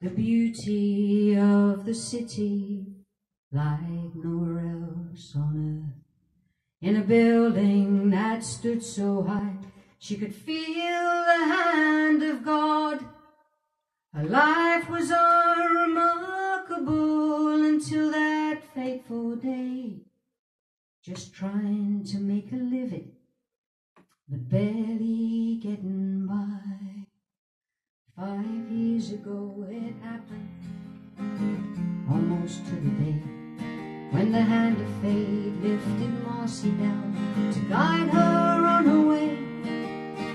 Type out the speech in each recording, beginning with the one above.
The beauty of the city like nowhere else on earth. In a building that stood so high, she could feel the hand of God. Her life was unremarkable until that fateful day. Just trying to make a living, but barely almost to the day, when the hand of fate lifted Marcy down to guide her on her way.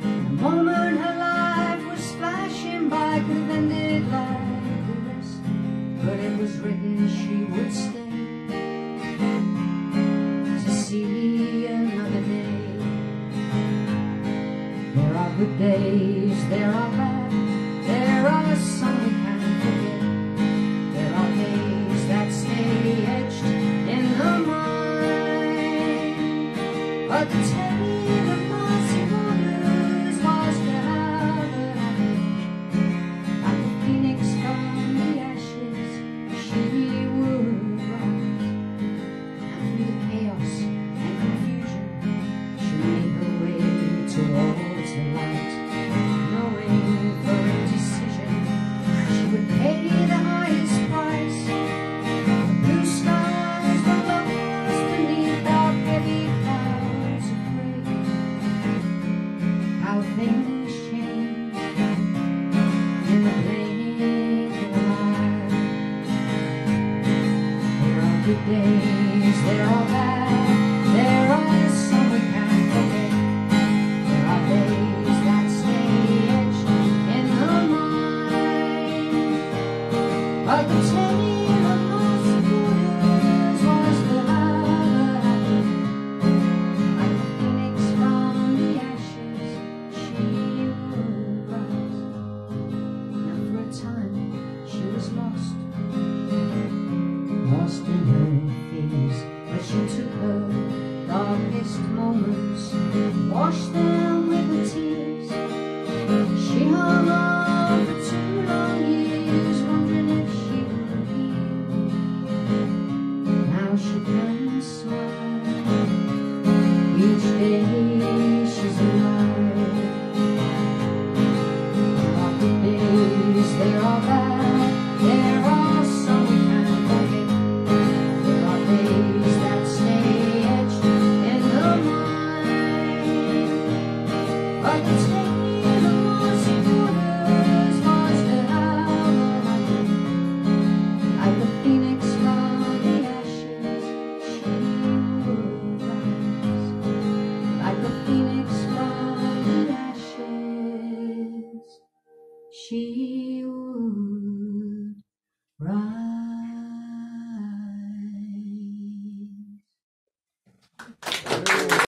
A moment her life was flashing by, could have ended like the rest, but it was written she would stay to see another day. There are good days, there are But the Good days, they're all bad, there are some we can't forget. There are days that stay etched in the mind. But the washed them with her tears. She hung on for two long years, wondering if she would heal. Now she can smile. Each day she would rise.